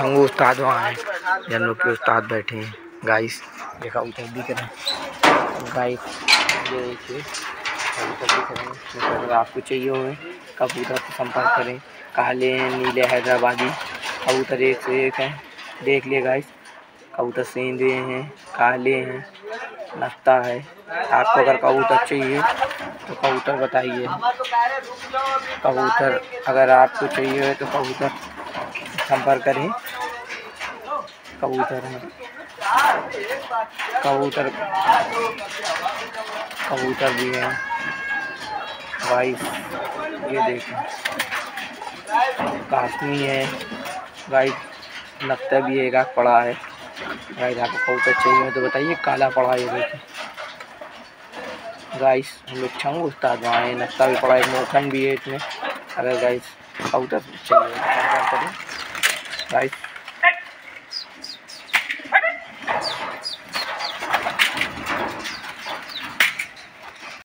छंगू उस्ताद वहाँ है। जन लोग के उस्ताद बैठे हैं। गाइस देखा उधर दिख रहे हैं। गाइस ये अगर आपको चाहिए हो कबूतर से संपर्क करें। काले नीले हैदराबादी। कबूतर एक से एक हैं। देख लिए गाइस कबूतर सेंधे हैं, काले हैं। नस्ता है। आपको अगर कबूतर चाहिए तो कबूतर बताइए। कबूतर अगर आपको चाहिए तो कबूतर संपर्क करें। कबूतर हैं। कबूतर। कबूतर भी हैं। गाइस, ये देखें। काशनी है। गाइस, लगता भी एक आग पड़ा है। गाइस, आपको कबूतर चाहिए तो बताइए, काला पड़ा है देखें। गाइस, हम लोग छंग उस्ताद वहाँ है। नक्ता भी पड़ा है। मोखन भी है इसमें। अगर गाइस, कबूतर चाहिए तो करें गाइस